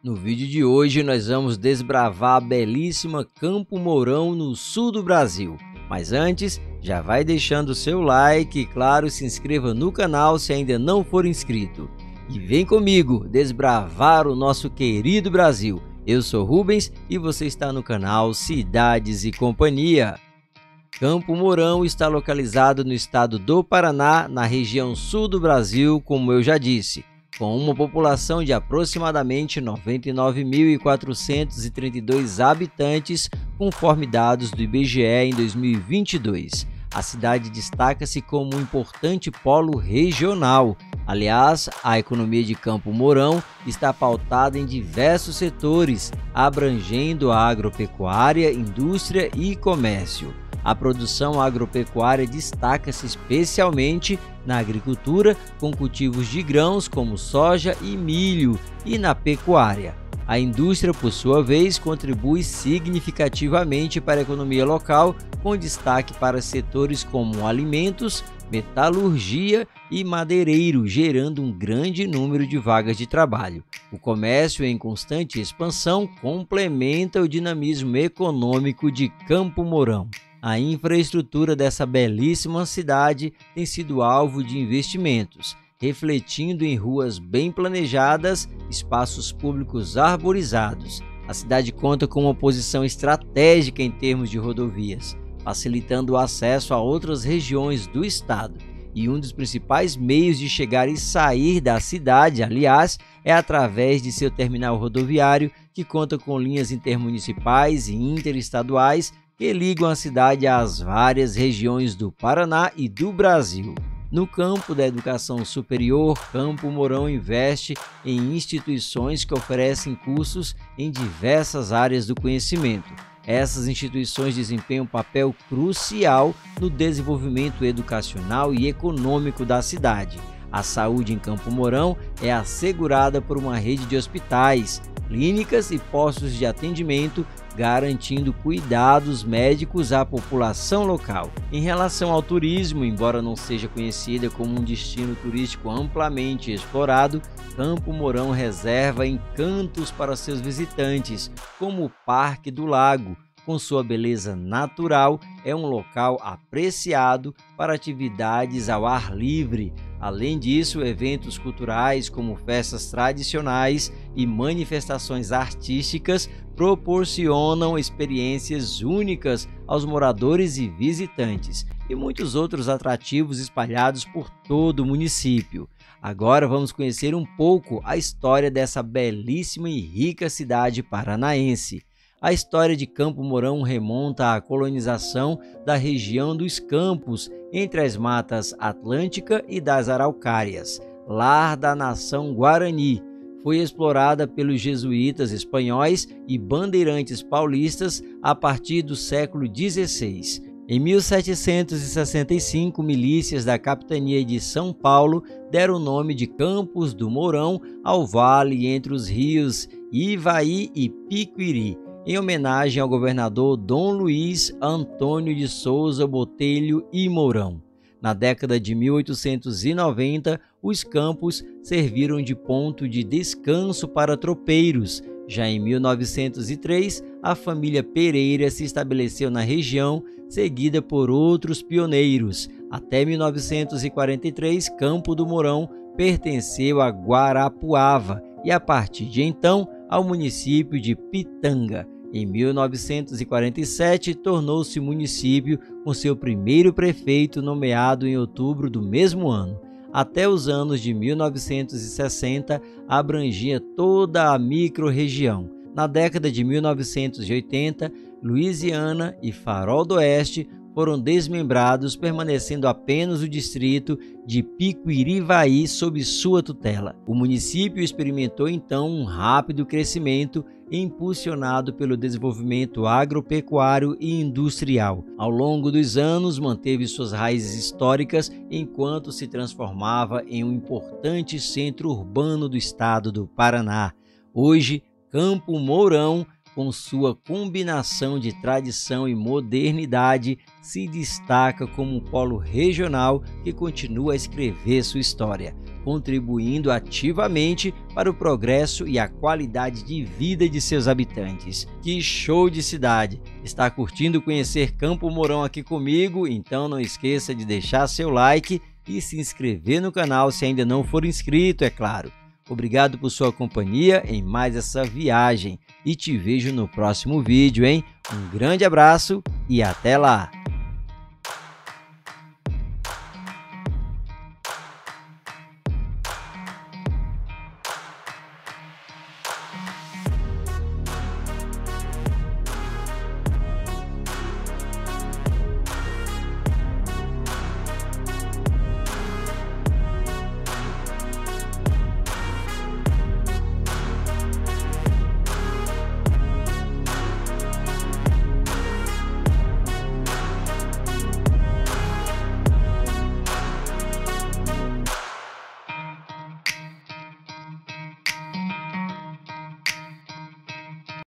No vídeo de hoje nós vamos desbravar a belíssima Campo Mourão no sul do Brasil. Mas antes, já vai deixando o seu like e claro, se inscreva no canal se ainda não for inscrito. E vem comigo desbravar o nosso querido Brasil. Eu sou Rubens e você está no canal Cidades e Companhia. Campo Mourão está localizado no estado do Paraná, na região sul do Brasil, como eu já disse com uma população de aproximadamente 99.432 habitantes, conforme dados do IBGE em 2022. A cidade destaca-se como um importante polo regional. Aliás, a economia de Campo Mourão está pautada em diversos setores, abrangendo a agropecuária, indústria e comércio. A produção agropecuária destaca-se especialmente na agricultura, com cultivos de grãos como soja e milho, e na pecuária. A indústria, por sua vez, contribui significativamente para a economia local, com destaque para setores como alimentos, metalurgia e madeireiro, gerando um grande número de vagas de trabalho. O comércio em constante expansão complementa o dinamismo econômico de Campo Mourão. A infraestrutura dessa belíssima cidade tem sido alvo de investimentos, refletindo em ruas bem planejadas, espaços públicos arborizados. A cidade conta com uma posição estratégica em termos de rodovias, facilitando o acesso a outras regiões do estado. E um dos principais meios de chegar e sair da cidade, aliás, é através de seu terminal rodoviário, que conta com linhas intermunicipais e interestaduais que ligam a cidade às várias regiões do Paraná e do Brasil. No campo da educação superior, Campo Mourão investe em instituições que oferecem cursos em diversas áreas do conhecimento. Essas instituições desempenham um papel crucial no desenvolvimento educacional e econômico da cidade. A saúde em Campo Mourão é assegurada por uma rede de hospitais, clínicas e postos de atendimento garantindo cuidados médicos à população local. Em relação ao turismo, embora não seja conhecida como um destino turístico amplamente explorado, Campo Mourão reserva encantos para seus visitantes, como o Parque do Lago, com sua beleza natural, é um local apreciado para atividades ao ar livre. Além disso, eventos culturais como festas tradicionais e manifestações artísticas proporcionam experiências únicas aos moradores e visitantes, e muitos outros atrativos espalhados por todo o município. Agora vamos conhecer um pouco a história dessa belíssima e rica cidade paranaense. A história de Campo Mourão remonta à colonização da região dos Campos, entre as matas Atlântica e das Araucárias, lar da nação Guarani. Foi explorada pelos jesuítas espanhóis e bandeirantes paulistas a partir do século XVI. Em 1765, milícias da capitania de São Paulo deram o nome de Campos do Mourão ao vale entre os rios Ivaí e Piquiri, em homenagem ao governador Dom Luiz Antônio de Souza Botelho e Mourão. Na década de 1890, os campos serviram de ponto de descanso para tropeiros. Já em 1903, a família Pereira se estabeleceu na região, seguida por outros pioneiros. Até 1943, Campo do Mourão pertenceu a Guarapuava e, a partir de então, ao município de Pitanga. Em 1947, tornou-se município com seu primeiro prefeito nomeado em outubro do mesmo ano. Até os anos de 1960, abrangia toda a microrregião. Na década de 1980, Louisiana e Farol do Oeste foram desmembrados, permanecendo apenas o distrito de Piquirivaí sob sua tutela. O município experimentou então um rápido crescimento impulsionado pelo desenvolvimento agropecuário e industrial. Ao longo dos anos, manteve suas raízes históricas enquanto se transformava em um importante centro urbano do estado do Paraná. Hoje, Campo Mourão com sua combinação de tradição e modernidade, se destaca como um polo regional que continua a escrever sua história, contribuindo ativamente para o progresso e a qualidade de vida de seus habitantes. Que show de cidade! Está curtindo conhecer Campo Mourão aqui comigo? Então não esqueça de deixar seu like e se inscrever no canal se ainda não for inscrito, é claro. Obrigado por sua companhia em mais essa viagem e te vejo no próximo vídeo, hein? Um grande abraço e até lá!